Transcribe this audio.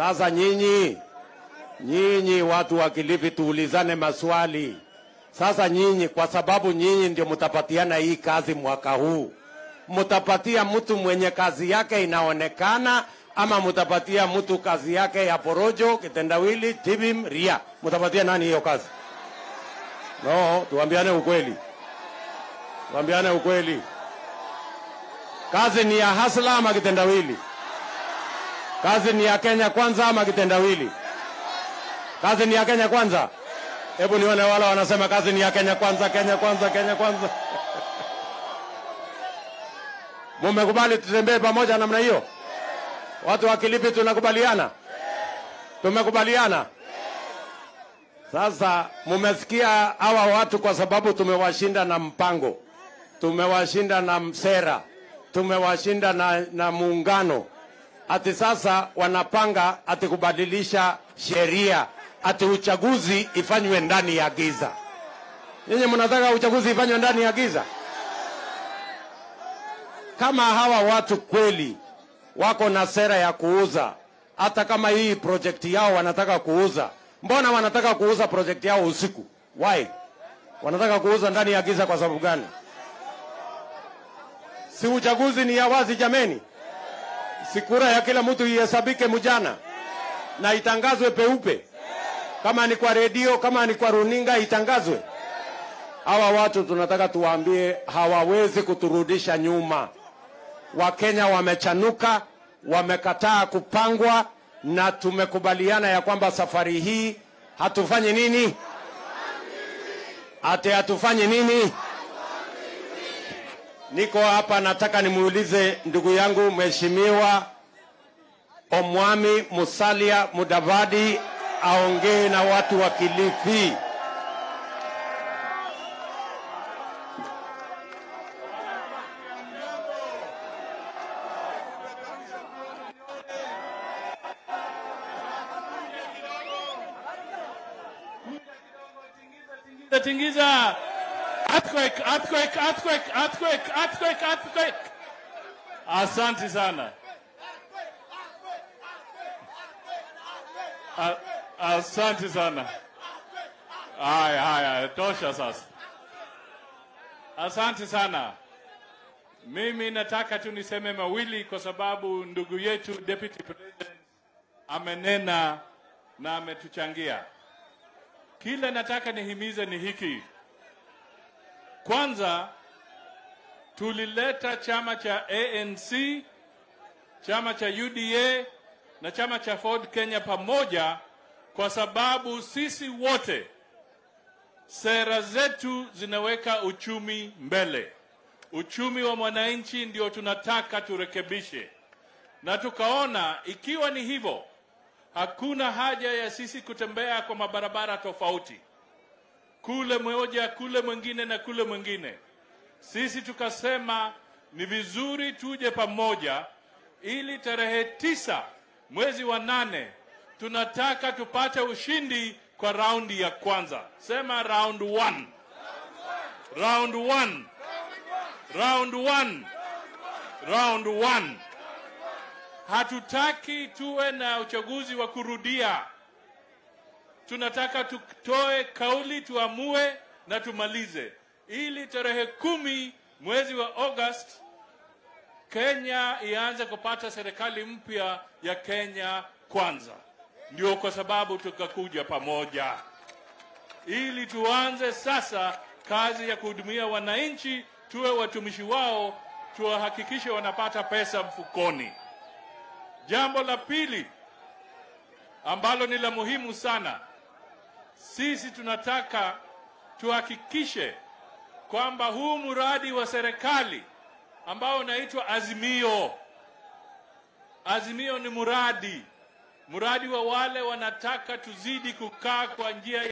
Sasa nyinyi nyinyi watu wa Kilifi, tuulizane maswali sasa. Nyinyi kwa sababu nyinyi ndio mtapatiana hii kazi mwaka huu, mtapatia mtu mwenye kazi yake inaonekana ama mtapatia mtu kazi yake ya porojo, kitendawili, tibim, ria? Mtapatia nani hiyo kazi? No, tuambiane ukweli, tuambiane ukweli. Kazi ni ya hasla ama kitendawili? Kazi ni ya Kenya kwanza ama kitendawili? Kazi ni ya Kenya kwanza. Hebu nione wale wanasema kazi ni ya Kenya kwanza, Kenya kwanza, Kenya kwanza. Mumekubali tutembee pamoja namna hiyo? Watu wa Kilifi tunakubaliana? Tumekubaliana? Sasa mumesikia hawa watu, kwa sababu tumewashinda na mpango, tumewashinda na msera, tumewashinda na, na muungano, ati sasa wanapanga ati kubadilisha sheria ati uchaguzi ifanywe ndani ya giza. Nyinyi mnataka uchaguzi ifanywe ndani ya giza? Kama hawa watu kweli wako na sera ya kuuza, hata kama hii projekti yao wanataka kuuza, mbona wanataka kuuza projekti yao usiku? Why? Wanataka kuuza ndani ya giza kwa sababu gani? Si uchaguzi ni ya wazi jameni? Si kura ya kila mtu ihesabike mjana na itangazwe peupe kama ni kwa redio, kama ni kwa runinga itangazwe. Hawa watu tunataka tuwaambie, hawawezi kuturudisha nyuma. Wakenya wamechanuka, wamekataa kupangwa, na tumekubaliana ya kwamba safari hii hatufanyi nini, ate hatufanyi nini. Niko hapa, nataka nimuulize ndugu yangu Mheshimiwa Omwami Musalia Mudavadi aongee na watu wa Kilifi. Tingiza, tingiza. Earthquake, earthquake, earthquake, earthquake, earthquake, earthquake. Asante sana. Asante sana. Haya, haya, tosha sasa. Asante sana. Mimi nataka tu niseme mawili kwa sababu ndugu yetu Deputy President amenena na ametuchangia. Kile nataka nihimize ni hiki. Kwanza tulileta chama cha ANC, chama cha UDA na chama cha Ford Kenya pamoja kwa sababu sisi wote sera zetu zinaweka uchumi mbele. Uchumi wa mwananchi ndio tunataka turekebishe, na tukaona ikiwa ni hivyo, hakuna haja ya sisi kutembea kwa mabarabara tofauti, kule moja, kule mwingine na kule mwingine. Sisi tukasema ni vizuri tuje pamoja, ili tarehe tisa mwezi wa nane tunataka tupate ushindi kwa raundi ya kwanza. Sema round one. Round one. Round one. Round one. Hatutaki tuwe na uchaguzi wa kurudia. Tunataka tutoe kauli, tuamue na tumalize, ili tarehe kumi mwezi wa August Kenya ianze kupata serikali mpya ya Kenya kwanza. Ndio kwa sababu tukakuja pamoja ili tuanze sasa kazi ya kuhudumia wananchi, tuwe watumishi wao, tuwahakikishe wanapata pesa mfukoni. Jambo la pili ambalo ni la muhimu sana, sisi tunataka tuhakikishe kwamba huu mradi wa serikali ambao unaitwa Azimio. Azimio ni mradi, mradi wa wale wanataka tuzidi kukaa kwa njia